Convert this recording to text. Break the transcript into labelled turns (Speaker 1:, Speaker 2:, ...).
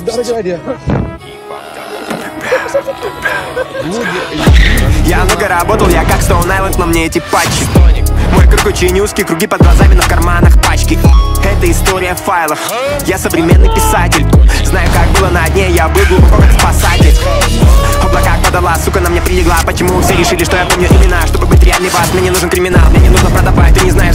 Speaker 1: Дорогая идея.
Speaker 2: Я много работал, я как Стоун Айленд, но мне эти патчи. Мой круг очень узкий, круги под глазами, но в карманах пачки. Это история в файлах. я современный писатель. Знаю, как было на дне, я был глубоко как спасатель. Облака подала, сука, на мне прилегла. Почему все решили, что я помню имена? Чтобы быть реальный вас, мне не нужен криминал. Мне не нужно продавать, ты не знаешь